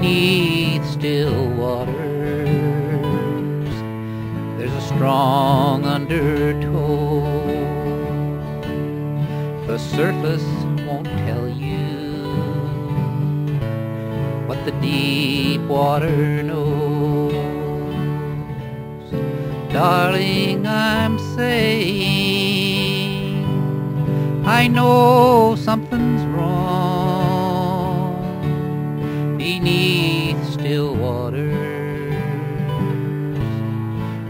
beneath still waters. There's a strong undertow. The surface won't tell you what the deep water knows. Darling, I'm saying I know something's wrong beneath still waters.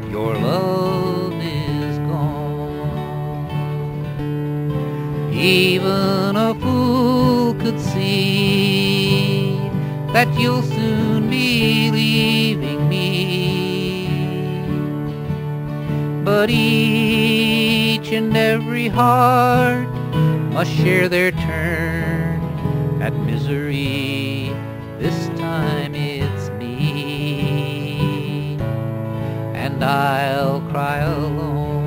Your love is gone. Even a fool could see that you'll soon be leaving me. But each and every heart must share their turn at misery. This time it's me, and I'll cry alone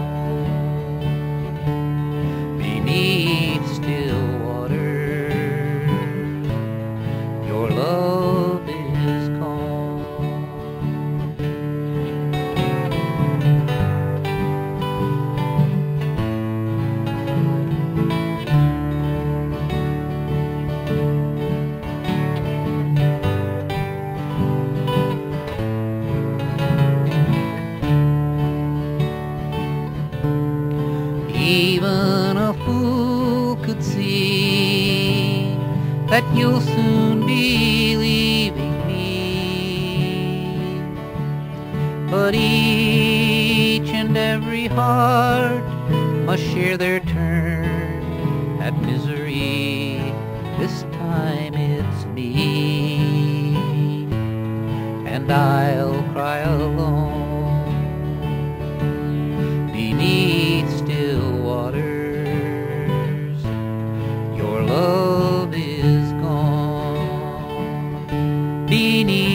Even a fool could see that you'll soon be leaving me. But each and every heart must share their turn at misery. This time it's me, and I'll cry alone Rini.